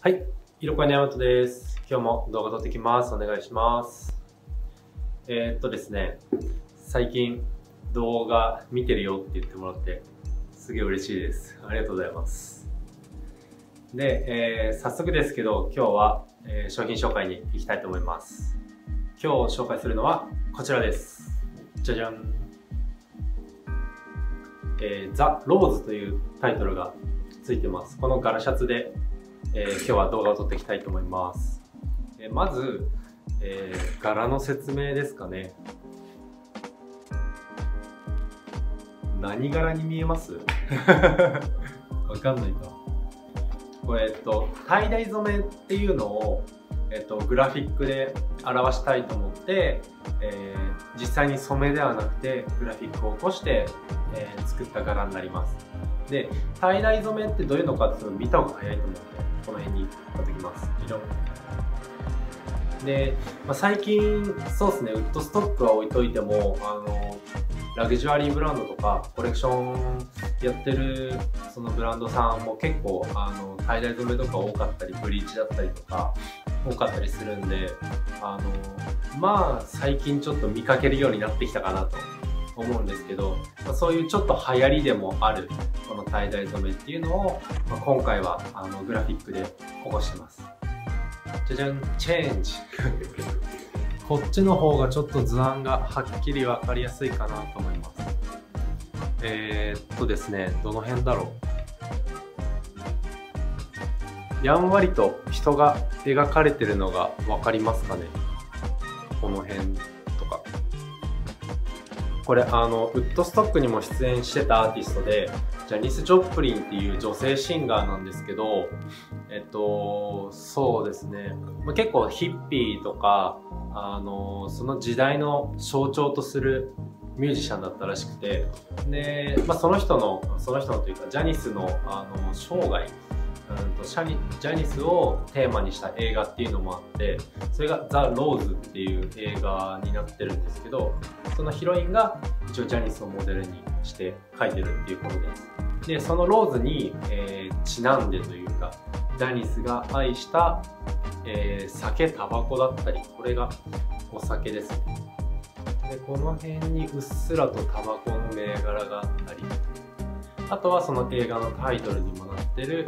はい、色恋のヤマトです。今日も動画撮ってきます。お願いします。えー、っとですね、最近動画見てるよって言ってもらって、すげえ嬉しいです。ありがとうございます。で、えー、早速ですけど、今日は、えー、商品紹介に行きたいと思います。今日紹介するのはこちらです。じゃじゃん。えー、ザ・ローズというタイトルがついてます。この柄シャツでえー、今日は動画を撮っていきたいと思います。えー、まず、えー、柄の説明ですかね。何柄に見えます？わかんないか。これ、えっと、タイダイ染めっていうのを、えっと、グラフィックで表したいと思って、えー、実際に染めではなくてグラフィックを起こして、えー、作った柄になります。で、タイダイ染めってどういうのかっていうのを見た方が早いと思って、この辺に持ってきます。色で、まあ、最近そうですね。ウッドストックは置いといてもあのラグジュアリーブランドとかコレクションやってるそのブランドさんも結構あのタイダイ染めとか多かったりブリーチだったりとか多かったりするんであのまあ最近ちょっと見かけるようになってきたかなと。思うんですけど、まあ、そういうちょっと流行りでもあるこの tie dye 染めっていうのを、まあ、今回はあのグラフィックで起こしてます。じゃじゃん、チェンジ こっちの方がちょっと図案がはっきり分かりやすいかなと思います。えー、っとですね、どの辺だろう。やんわりと人が描かれてるのが分かりますかね？この辺これあのウッドストックにも出演してたアーティストでジャニス・ジョップリンっていう女性シンガーなんですけどえっとそうですね。結構ヒッピーとかあのその時代の象徴とするミュージシャンだったらしくてで、まあ、その人のその人のというかジャニスのあの生涯うんとシャニジャニスをテーマにした映画っていうのもあってそれが「ザ・ローズ」っていう映画になってるんですけどそのヒロインが一応ジャニスをモデルにして描いてるっていうことです。でそのローズに、えー、ちなんでというかジャニスが愛した、えー、酒タバコだったりこれがお酒です。ねでこの辺にうっすらとタバコの銘柄があったりあとはその映画のタイトルにもなってる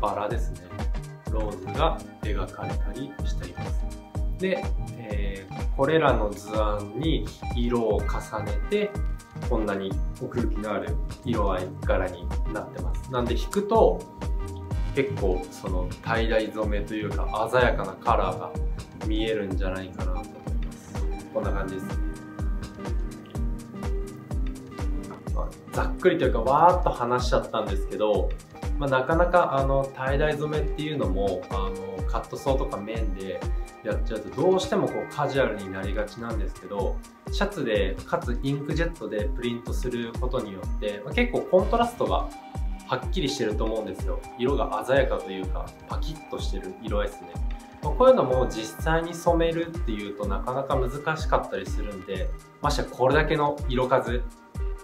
バラですね。ローズが描かれたりしています。で、えー、これらの図案に色を重ねてこんなに奥行きのある色合い柄になってます。なんで引くと結構その橙染めというか鮮やかなカラーが見えるんじゃないかなと思います。こんな感じです。ねざっくりというかわーっと話しちゃったんですけどまあ、なかなかあの tie dye 染めっていうのもあのカットソーとか面でやっちゃうとどうしてもこうカジュアルになりがちなんですけどシャツでかつインクジェットでプリントすることによって、まあ、結構コントラストがはっきりしてると思うんですよ。色が鮮やかというかパキッとしてる色合いですね、まあ、こういうのも実際に染めるっていうとなかなか難しかったりするんでましてこれだけの色数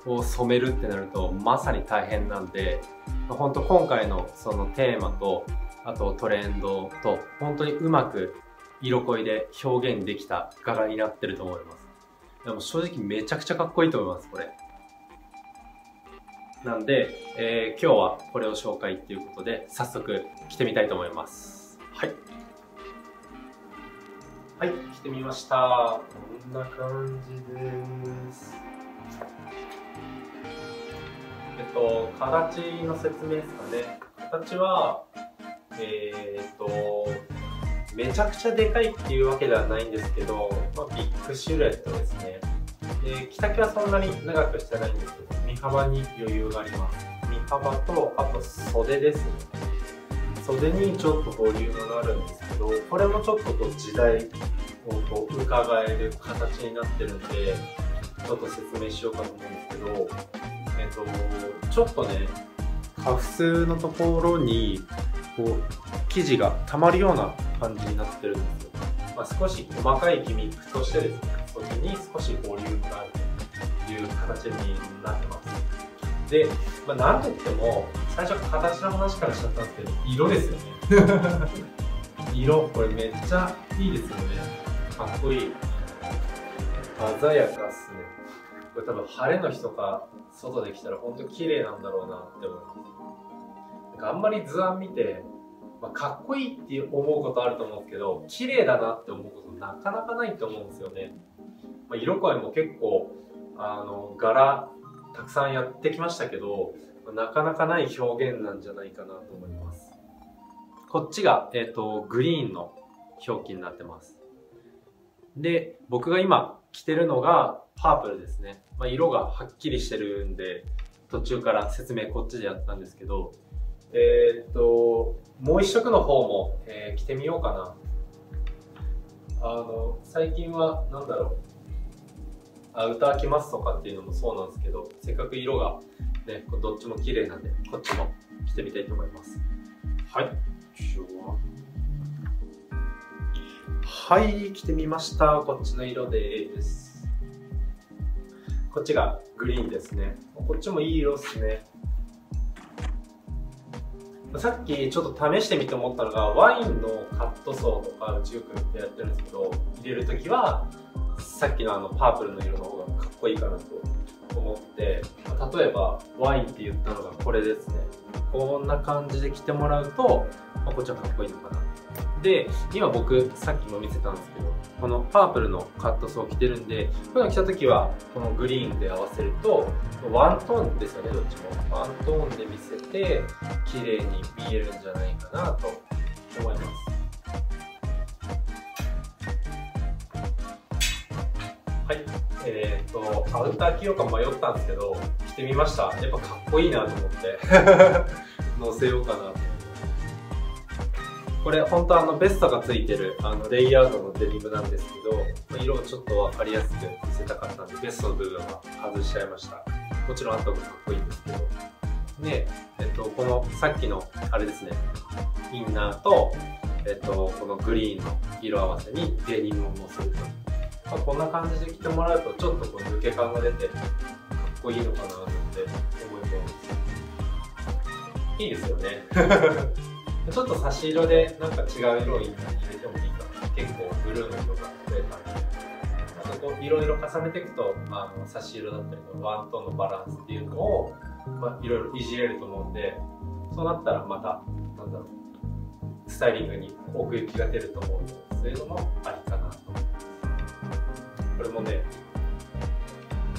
を染めるってなるとまさに大変なんで本当今回のそのテーマとあとトレンドと本当にうまく色恋で表現できた柄になってると思います。でも正直めちゃくちゃかっこいいと思いますこれ。なんで、えー、今日はこれを紹介っていうことで早速着てみたいと思います。はい。はい着てみました。こんな感じですえっと、形の説明ですかね。形は、えー、っと、めちゃくちゃでかいっていうわけではないんですけど、まあ、ビッグシルエットですね。で、着丈はそんなに長くしてないんですけど、身幅に余裕があります。身幅と、あと袖ですね。袖にちょっとボリュームがあるんですけど、これもちょっと時代をこう伺える形になってるんで、ちょっと説明しようかと思うんですけど、えっと、ちょっとね、カフスのところに、こう、生地が溜まるような感じになってるんですよ。まあ、少し細かいギミックとしてですね、そこに少しボリュームがあるという形になってます。で、まあ、なんといっても、最初形の話からしちゃったんですけど、色ですよね。色これめっちゃいいですよねかっこいい鮮やかっすねこれ多分晴れの日とか外で来たら本当綺麗なんだろうなって思います。なんかあんまり図案見て、まあ、かっこいいって思うことあると思うんですけど綺麗だなって思うことなかなかないと思うんですよね、まあ、色声も結構あの柄たくさんやってきましたけどまなかなかない表現なんじゃないかなと思います。こっちが、え、ー、とグリーンの表記になってます。で僕が今着てるのがパープルですね、まあ、色がはっきりしてるんで途中から説明こっちでやったんですけどえっ、ともう一色の方も、えー、着てみようかな。あの最近は何だろう。アウター着ますとかっていうのもそうなんですけどせっかく色がねどっちも綺麗なんでこっちも着てみたいと思います。はい。はい着てみました。こっちの色です。こっちがグリーンですね。こっちもいい色ですね。さっきちょっと試してみて思ったのがワインのカットソーとかうちよくやってるんですけど入れる時はさっきのあのパープルの色の方がかっこいいかなと思って例えばワインって言ったのがこれですね。こんな感じで着てもらうと、まあ、こっちはかっこいいのかな。で今僕さっきも見せたんですけどこのパープルのカットソー着てるんでこういうの着た時はこのグリーンで合わせるとワントーンですよねどっちも。ワントーンで見せて綺麗に見えるんじゃないかなと思います。はい。えっ、ー、とアウター着ようか迷ったんですけど着てみました。やっぱかっこいいなと思って。乗せようかなと。これ本当あのベストがついてるあのレイヤードのデニムなんですけど色をちょっと分かりやすく見せたかったんでベストの部分は外しちゃいました。もちろんあともかっこいいんですけど。で、えっと、このさっきのあれですねインナーと、えっと、このグリーンの色合わせにデニムをのせると、まあ、こんな感じで着てもらうとちょっとこう抜け感が出てかっこいいのかなって思います。いいですよね。ちょっと差し色でなんか違う色を入れてもいいかな結構ブルーの色が増えたんであとこういろいろ重ねていくと、まあ、差し色だったりワントーンのバランスっていうのを、まあ、いろいろいじれると思うんでそうなったらまたなんだろうスタイリングに奥行きが出ると思うのでそういうのもありかなと。これもね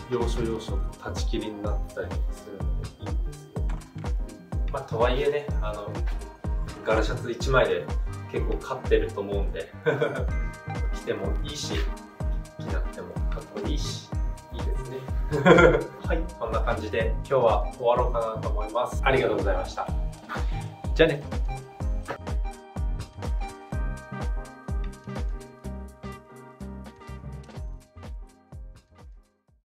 要所要所断ち切りになったりするのでいいんですよまあとはいえねあのガラシャツ1枚で結構勝ってると思うんで。着てもいいし着なくてもかっこいいしいいですね。はいこんな感じで今日は終わろうかなと思います。ありがとうございました。じゃあね。